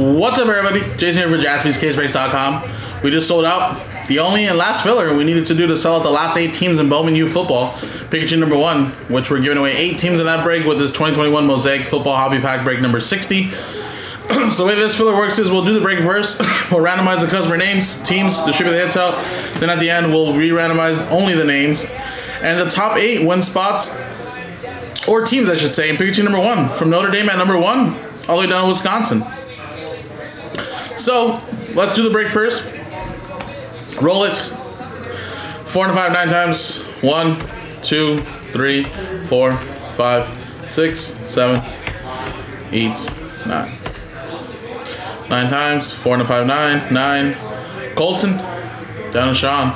What's up, everybody? Jason here for JaspysCaseBreaks.com. We just sold out the only and last filler we needed to do to sell out the last eight teams in Bowman U football. Pikachu number one, which we're giving away eight teams in that break with this 2021 Mosaic Football Hobby Pack break number 60. so the way this filler works is we'll do the break first. we'll randomize the customer names, teams, distribute the intel. Then at the end, we'll re-randomize only the names. And the top eight win spots, or teams, I should say, in Pikachu number one. From Notre Dame at number one, all the way down to Wisconsin. So let's do the break first. Roll it. Four and five, nine times. One, two, three, four, five, six, seven, eight, nine. Nine times. Four and five, nine, nine. Colton. Down to Sean.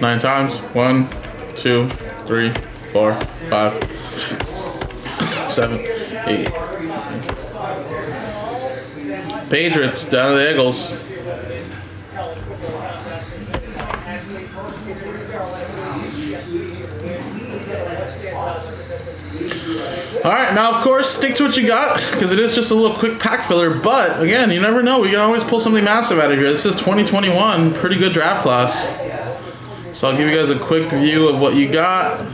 Nine times. One, two, three, four, five, seven, eight. Patriots down to the Eagles. All right, now of course, stick to what you got because it is just a little quick pack filler. But again, you never know. We can always pull something massive out of here. This is 2021, pretty good draft class. So I'll give you guys a quick view of what you got.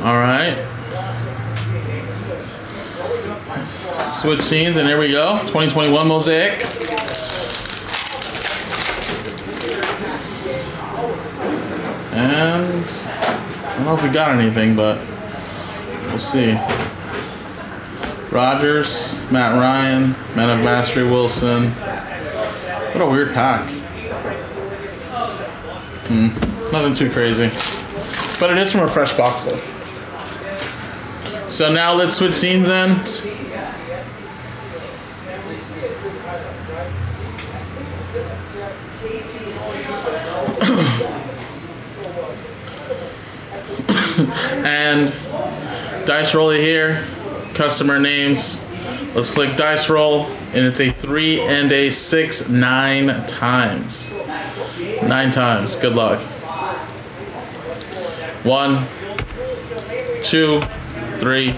right. Switch scenes, and here we go. 2021 Mosaic. And I don't know if we got anything, but we'll see. Rogers, Matt Ryan, Man of Mastery Wilson. What a weird pack. Hmm, nothing too crazy. But it is from a fresh box though. So now let's switch scenes then. and dice roll it here, customer names. Let's click dice roll, and it's a three and a six nine times. Nine times. Good luck. One, two, three,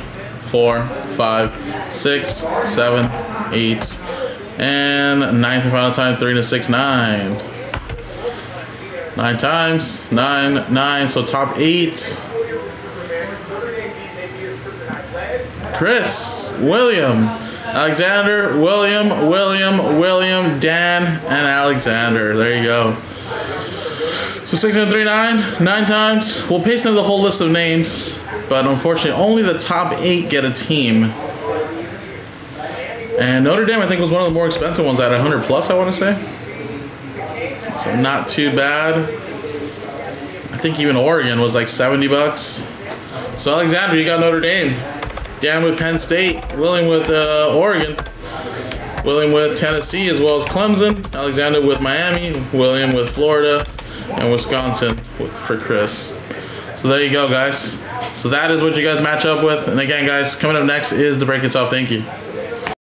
four, five, six, seven, eight, and ninth and final time, three to six, nine. Nine times, nine, nine, so top eight. Chris, William, Alexander, William, William, William, Dan, and Alexander. There you go. So six and three nine, nine times. We'll paste in the whole list of names, but unfortunately only the top eight get a team. And Notre Dame, I think, was one of the more expensive ones at 100 plus, I want to say. So not too bad. I think even Oregon was like 70 bucks. So Alexander, you got Notre Dame. Dan with Penn State. William with uh, Oregon. William with Tennessee as well as Clemson. Alexander with Miami. William with Florida and Wisconsin with for Chris. So there you go, guys. So that is what you guys match up with. And again, guys, coming up next is the break itself. Thank you.